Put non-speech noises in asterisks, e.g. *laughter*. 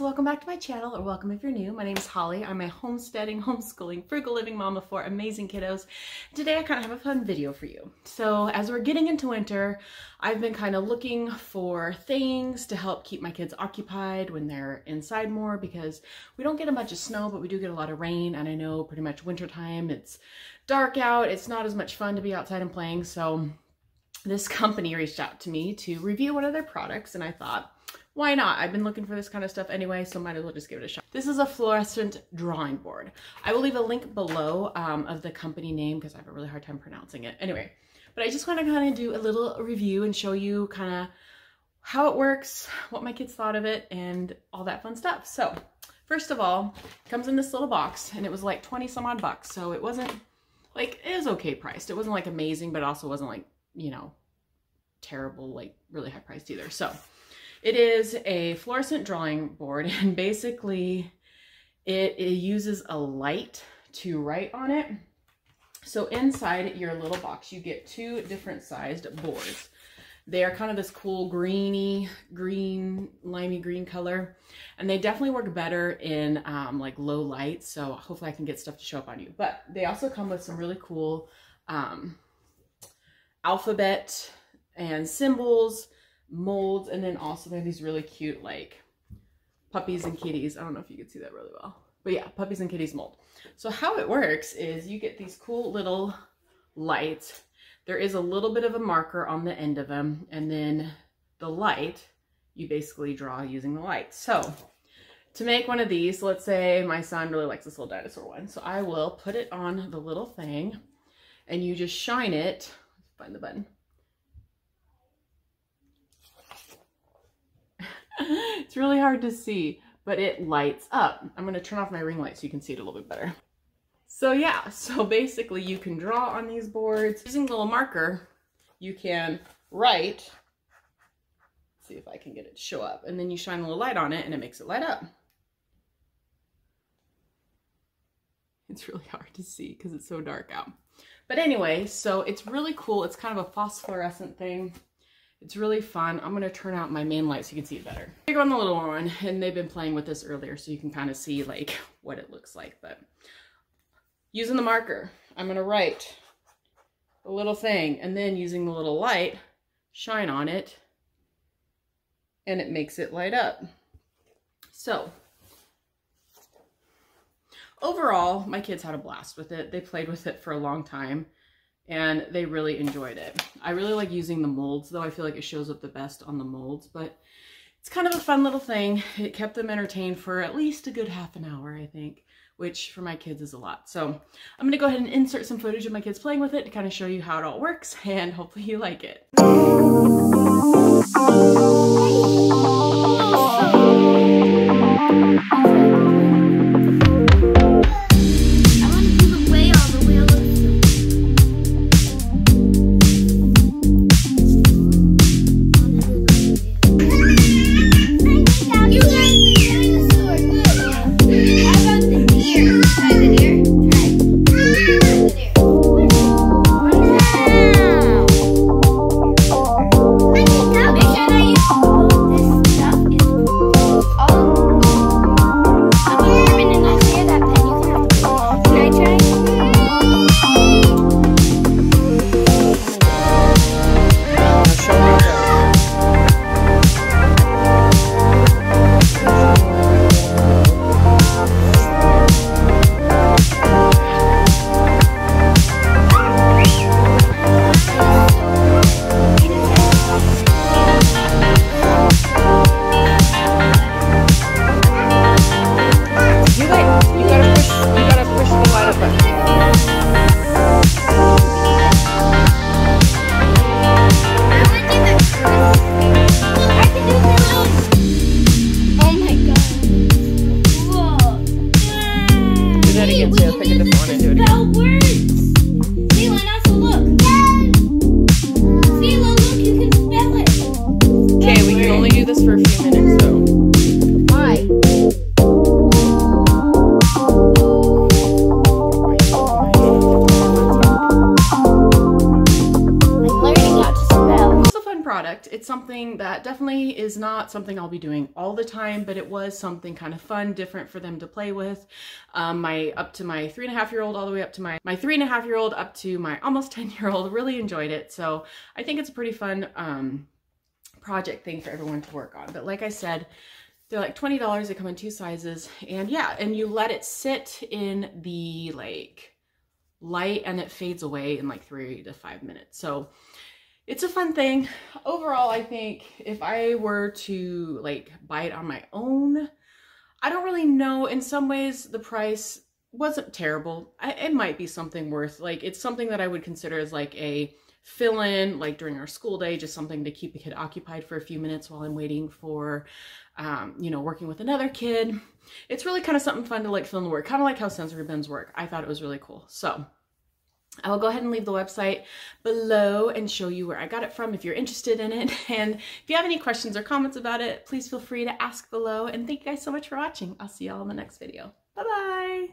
welcome back to my channel, or welcome if you're new. My name is Holly. I'm a homesteading, *laughs* homeschooling, frugal living mama for amazing kiddos. Today I kind of have a fun video for you. So as we're getting into winter, I've been kind of looking for things to help keep my kids occupied when they're inside more because we don't get a bunch of snow, but we do get a lot of rain. And I know pretty much wintertime, it's dark out. It's not as much fun to be outside and playing. So this company reached out to me to review one of their products and I thought, why not? I've been looking for this kind of stuff anyway, so might as well just give it a shot. This is a fluorescent drawing board. I will leave a link below um, of the company name because I have a really hard time pronouncing it. Anyway, but I just want to kind of do a little review and show you kind of how it works, what my kids thought of it, and all that fun stuff. So first of all, it comes in this little box and it was like 20 some odd bucks. So it wasn't like, it was okay priced. It wasn't like amazing, but also wasn't like, you know, terrible, like really high priced either. So it is a fluorescent drawing board *laughs* and basically it, it uses a light to write on it. So inside your little box, you get two different sized boards. They are kind of this cool greeny, green, limey green color. And they definitely work better in um, like low light. So hopefully I can get stuff to show up on you. But they also come with some really cool um, alphabet and symbols molds, and then also they have these really cute like puppies and kitties. I don't know if you can see that really well. But yeah, puppies and kitties mold. So how it works is you get these cool little lights. There is a little bit of a marker on the end of them, and then the light, you basically draw using the light. So to make one of these, let's say my son really likes this little dinosaur one. So I will put it on the little thing and you just shine it, find the button, *laughs* it's really hard to see, but it lights up. I'm to turn off my ring light so you can see it a little bit better. So yeah, *laughs* so basically you can draw on these boards. Using the little marker, you can write, see if I can get it to show up, and then you shine a little light on it and it makes it light up. It's *laughs* really hard to see because it's so dark out. But anyway, so it's really cool. It's kind of a phosphorescent thing. It's really fun. I'm gonna turn out my main light so you can see it better. Big on the little one, and they've been playing with this earlier so you can kind of see like *laughs* what it looks like. But using the marker, I'm gonna write the little thing and then using the little light, shine on it, and it makes it light up. So overall, my kids had a blast with it. They played with it for a long time and they really enjoyed it. I really like using the molds though. I feel like it shows up the best on the molds, but it's kind of a fun little thing. It kept them entertained for at least a good half an hour, I think, which for my kids is a lot. So I'm gonna go ahead and insert some footage of my kids playing with it to kind of show you how it all works *laughs* and hopefully you like it. It's something that definitely is not something I'll be doing all the time, but it was something kind of fun, different for them to play with. Um, my up to my three and a half year old, all the way up to my, my three and a half year old, up to my almost *laughs* 10 year old really enjoyed it. So I think it's a pretty fun um, project thing for everyone to work on. But like I said, they're like $20. They come in two sizes. And yeah, and you let it sit in the like light and it fades away in like three to five minutes. So it's a fun thing. Overall, I think if I were to like buy it on my own, I don't really know. In some ways, the price wasn't terrible. I, it might be something worth, like, it's something that I would consider as like a fill in, like during our school day, just something to keep the kid occupied for a few minutes while I'm waiting for, um, you know, working with another kid. It's really kind of something fun to like fill in the work, kind of like how sensory bins work. I thought it was really cool. So I will go ahead and leave the website below and show you where I got it from if you're interested in it. *laughs* And if you have any questions or comments about it, please feel free to ask below. And thank you guys so much for watching. I'll see y'all in the next video. Bye-bye.